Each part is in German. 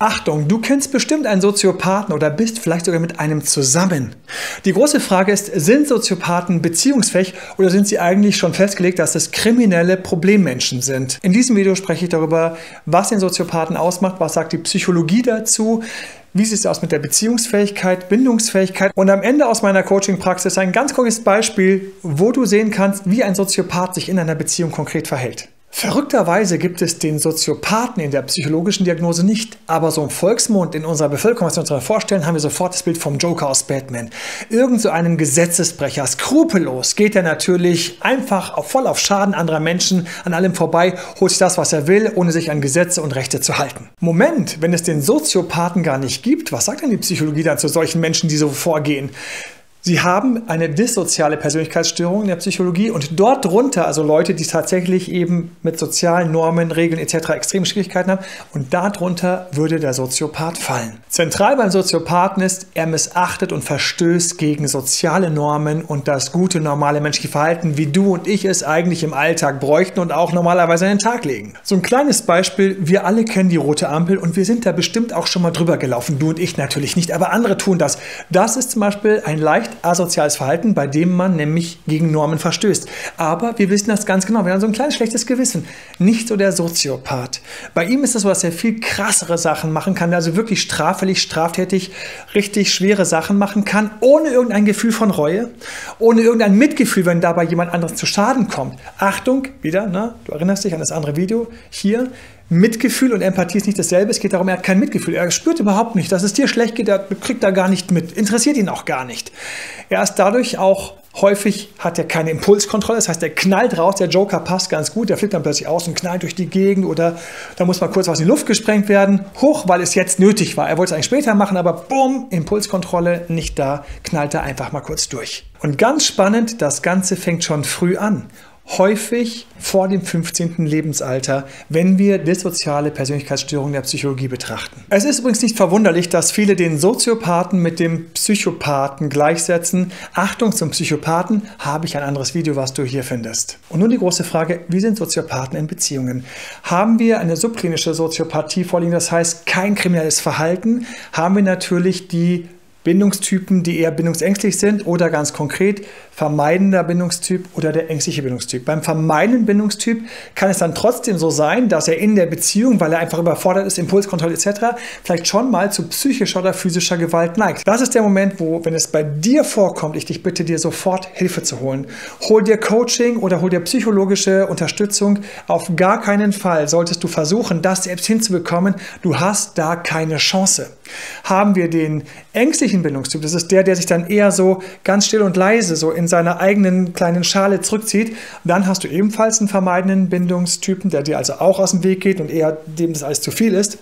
Achtung, du kennst bestimmt einen Soziopathen oder bist vielleicht sogar mit einem zusammen. Die große Frage ist, sind Soziopathen beziehungsfähig oder sind sie eigentlich schon festgelegt, dass es kriminelle Problemmenschen sind? In diesem Video spreche ich darüber, was den Soziopathen ausmacht, was sagt die Psychologie dazu, wie sieht es aus mit der Beziehungsfähigkeit, Bindungsfähigkeit und am Ende aus meiner Coaching-Praxis ein ganz konkretes Beispiel, wo du sehen kannst, wie ein Soziopath sich in einer Beziehung konkret verhält. Verrückterweise gibt es den Soziopathen in der psychologischen Diagnose nicht, aber so im Volksmund in unserer Bevölkerung, was wir uns vorstellen, haben wir sofort das Bild vom Joker aus Batman. Irgend so einem Gesetzesbrecher, skrupellos geht er natürlich einfach voll auf Schaden anderer Menschen an allem vorbei, holt sich das, was er will, ohne sich an Gesetze und Rechte zu halten. Moment, wenn es den Soziopathen gar nicht gibt, was sagt denn die Psychologie dann zu solchen Menschen, die so vorgehen? Sie haben eine dissoziale Persönlichkeitsstörung in der Psychologie und dort drunter, also Leute, die tatsächlich eben mit sozialen Normen, Regeln etc. extreme Schwierigkeiten haben und darunter würde der Soziopath fallen. Zentral beim Soziopathen ist, er missachtet und verstößt gegen soziale Normen und das gute, normale menschliche Verhalten, wie du und ich es eigentlich im Alltag bräuchten und auch normalerweise an den Tag legen. So ein kleines Beispiel, wir alle kennen die rote Ampel und wir sind da bestimmt auch schon mal drüber gelaufen, du und ich natürlich nicht, aber andere tun das. Das ist zum Beispiel ein leicht asoziales Verhalten, bei dem man nämlich gegen Normen verstößt. Aber wir wissen das ganz genau. Wir haben so ein kleines schlechtes Gewissen. Nicht so der Soziopath. Bei ihm ist es so, dass er viel krassere Sachen machen kann, also wirklich straffällig, straftätig, richtig schwere Sachen machen kann, ohne irgendein Gefühl von Reue, ohne irgendein Mitgefühl, wenn dabei jemand anderes zu Schaden kommt. Achtung, wieder, ne? du erinnerst dich an das andere Video hier. Mitgefühl und Empathie ist nicht dasselbe. Es geht darum, er hat kein Mitgefühl. Er spürt überhaupt nicht, dass es dir schlecht geht. Er kriegt da gar nicht mit. Interessiert ihn auch gar nicht. Er ist dadurch auch häufig hat er keine Impulskontrolle. Das heißt, er knallt raus. Der Joker passt ganz gut. Der flippt dann plötzlich aus und knallt durch die Gegend. Oder da muss mal kurz was in die Luft gesprengt werden. Hoch, weil es jetzt nötig war. Er wollte es eigentlich später machen, aber bumm, Impulskontrolle nicht da. Knallt er einfach mal kurz durch. Und ganz spannend, das Ganze fängt schon früh an häufig vor dem 15. Lebensalter, wenn wir dissoziale Persönlichkeitsstörungen der Psychologie betrachten. Es ist übrigens nicht verwunderlich, dass viele den Soziopathen mit dem Psychopathen gleichsetzen. Achtung zum Psychopathen, habe ich ein anderes Video, was du hier findest. Und nun die große Frage, wie sind Soziopathen in Beziehungen? Haben wir eine subklinische Soziopathie vorliegen, das heißt kein kriminelles Verhalten, haben wir natürlich die Bindungstypen, die eher bindungsängstlich sind oder ganz konkret vermeidender Bindungstyp oder der ängstliche Bindungstyp. Beim vermeidenden Bindungstyp kann es dann trotzdem so sein, dass er in der Beziehung, weil er einfach überfordert ist, Impulskontrolle etc., vielleicht schon mal zu psychischer oder physischer Gewalt neigt. Das ist der Moment, wo, wenn es bei dir vorkommt, ich dich bitte, dir sofort Hilfe zu holen. Hol dir Coaching oder hol dir psychologische Unterstützung. Auf gar keinen Fall solltest du versuchen, das selbst hinzubekommen. Du hast da keine Chance. Haben wir den ängstlichen Bindungstyp, das ist der, der sich dann eher so ganz still und leise so in in seiner eigenen kleinen Schale zurückzieht. Dann hast du ebenfalls einen vermeidenden Bindungstypen, der dir also auch aus dem Weg geht und eher dem das alles zu viel ist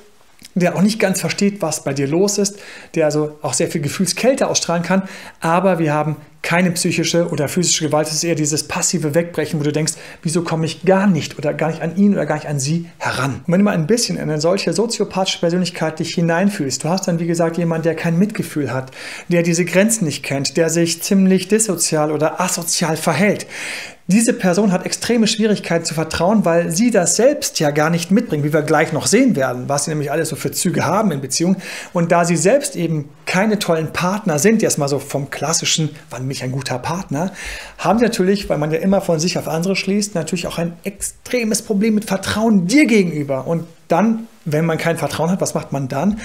der auch nicht ganz versteht, was bei dir los ist, der also auch sehr viel Gefühlskälte ausstrahlen kann. Aber wir haben keine psychische oder physische Gewalt, es ist eher dieses passive Wegbrechen, wo du denkst, wieso komme ich gar nicht oder gar nicht an ihn oder gar nicht an sie heran. Und wenn du mal ein bisschen in eine solche soziopathische Persönlichkeit dich hineinfühlst, du hast dann wie gesagt jemanden, der kein Mitgefühl hat, der diese Grenzen nicht kennt, der sich ziemlich dissozial oder asozial verhält, diese Person hat extreme Schwierigkeiten zu vertrauen, weil sie das selbst ja gar nicht mitbringt, wie wir gleich noch sehen werden, was sie nämlich alles so für Züge haben in Beziehungen. Und da sie selbst eben keine tollen Partner sind, jetzt mal so vom klassischen, wann bin ich ein guter Partner, haben sie natürlich, weil man ja immer von sich auf andere schließt, natürlich auch ein extremes Problem mit Vertrauen dir gegenüber. Und dann, wenn man kein Vertrauen hat, was macht man dann?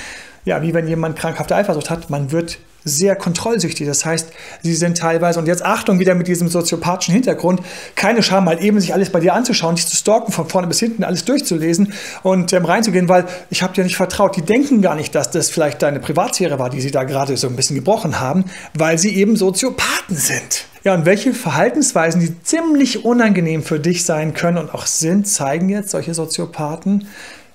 Ja, wie wenn jemand krankhafte Eifersucht hat, man wird sehr kontrollsüchtig. Das heißt, sie sind teilweise, und jetzt Achtung wieder mit diesem soziopathischen Hintergrund, keine Scham, mal eben sich alles bei dir anzuschauen, dich zu stalken, von vorne bis hinten alles durchzulesen und ähm, reinzugehen, weil ich habe dir nicht vertraut. Die denken gar nicht, dass das vielleicht deine Privatsphäre war, die sie da gerade so ein bisschen gebrochen haben, weil sie eben Soziopathen sind. Ja, und welche Verhaltensweisen, die ziemlich unangenehm für dich sein können und auch sind, zeigen jetzt solche Soziopathen,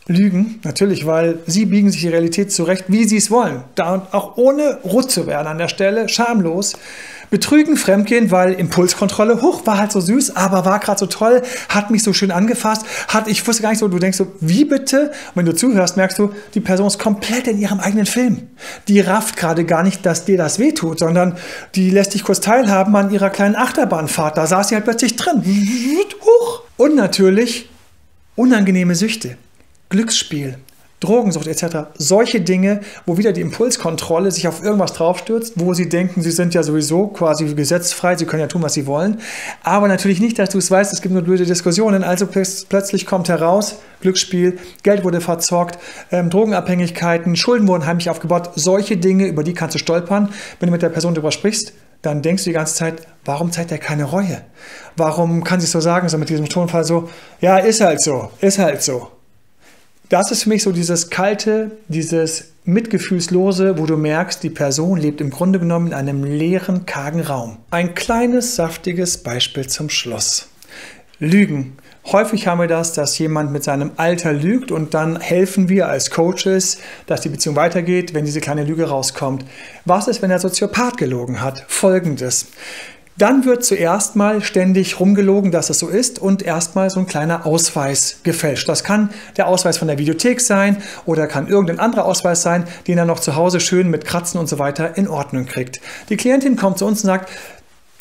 lügen, natürlich, weil sie biegen sich die Realität zurecht, wie sie es wollen. Da auch ohne rot zu werden an der Stelle, schamlos. Betrügen, Fremdgehen, weil Impulskontrolle, hoch, war halt so süß, aber war gerade so toll, hat mich so schön angefasst, hat, ich wusste gar nicht so, du denkst so, wie bitte? Und wenn du zuhörst, merkst du, die Person ist komplett in ihrem eigenen Film. Die rafft gerade gar nicht, dass dir das wehtut, sondern die lässt dich kurz teilhaben an ihrer kleinen Achterbahnfahrt. Da saß sie halt plötzlich drin. Huch. Und natürlich unangenehme Süchte. Glücksspiel, Drogensucht etc. Solche Dinge, wo wieder die Impulskontrolle sich auf irgendwas draufstürzt, wo sie denken, sie sind ja sowieso quasi gesetzfrei, sie können ja tun, was sie wollen. Aber natürlich nicht, dass du es weißt, es gibt nur blöde Diskussionen. Also plötzlich kommt heraus, Glücksspiel, Geld wurde verzockt, ähm, Drogenabhängigkeiten, Schulden wurden heimlich aufgebaut. Solche Dinge, über die kannst du stolpern, wenn du mit der Person darüber sprichst dann denkst du die ganze Zeit, warum zeigt er keine Reue? Warum kann sie so sagen, so mit diesem Tonfall so, ja, ist halt so, ist halt so. Das ist für mich so dieses kalte, dieses mitgefühlslose, wo du merkst, die Person lebt im Grunde genommen in einem leeren, kargen Raum. Ein kleines, saftiges Beispiel zum Schluss. Lügen. Häufig haben wir das, dass jemand mit seinem Alter lügt und dann helfen wir als Coaches, dass die Beziehung weitergeht, wenn diese kleine Lüge rauskommt. Was ist, wenn der Soziopath gelogen hat? Folgendes. Dann wird zuerst mal ständig rumgelogen, dass es so ist und erstmal so ein kleiner Ausweis gefälscht. Das kann der Ausweis von der Videothek sein oder kann irgendein anderer Ausweis sein, den er noch zu Hause schön mit Kratzen und so weiter in Ordnung kriegt. Die Klientin kommt zu uns und sagt,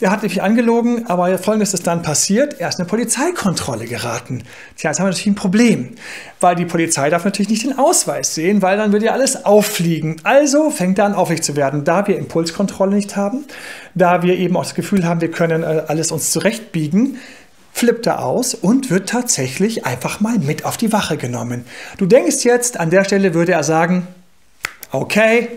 der hat nämlich angelogen, aber folgendes ist dann passiert. Er ist in eine Polizeikontrolle geraten. Tja, jetzt haben wir natürlich ein Problem, weil die Polizei darf natürlich nicht den Ausweis sehen, weil dann würde ja alles auffliegen. Also fängt er an, aufrecht zu werden. Da wir Impulskontrolle nicht haben, da wir eben auch das Gefühl haben, wir können äh, alles uns zurechtbiegen, flippt er aus und wird tatsächlich einfach mal mit auf die Wache genommen. Du denkst jetzt, an der Stelle würde er sagen, okay,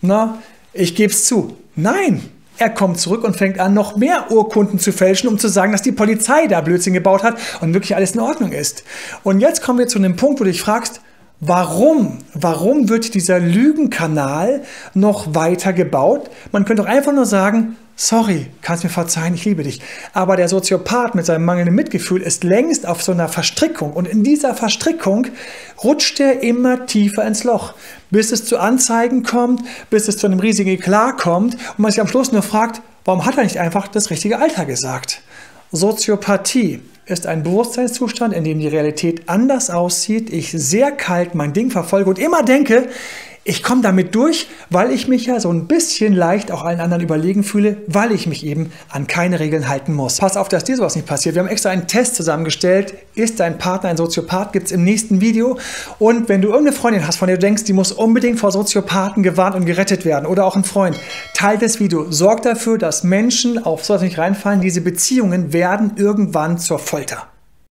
na, ich gebe es zu. Nein, er kommt zurück und fängt an, noch mehr Urkunden zu fälschen, um zu sagen, dass die Polizei da Blödsinn gebaut hat und wirklich alles in Ordnung ist. Und jetzt kommen wir zu einem Punkt, wo du dich fragst, Warum? Warum wird dieser Lügenkanal noch weiter gebaut? Man könnte doch einfach nur sagen, sorry, kannst mir verzeihen, ich liebe dich. Aber der Soziopath mit seinem mangelnden Mitgefühl ist längst auf so einer Verstrickung. Und in dieser Verstrickung rutscht er immer tiefer ins Loch, bis es zu Anzeigen kommt, bis es zu einem riesigen Eklat kommt und man sich am Schluss nur fragt, warum hat er nicht einfach das richtige Alter gesagt? Soziopathie ist ein Bewusstseinszustand, in dem die Realität anders aussieht, ich sehr kalt mein Ding verfolge und immer denke, ich komme damit durch, weil ich mich ja so ein bisschen leicht auch allen anderen überlegen fühle, weil ich mich eben an keine Regeln halten muss. Pass auf, dass dir sowas nicht passiert. Wir haben extra einen Test zusammengestellt. Ist dein Partner ein Soziopath? Gibt es im nächsten Video. Und wenn du irgendeine Freundin hast, von der du denkst, die muss unbedingt vor Soziopathen gewarnt und gerettet werden oder auch ein Freund, teile das Video. Sorg dafür, dass Menschen auf sowas nicht reinfallen. Diese Beziehungen werden irgendwann zur Folter.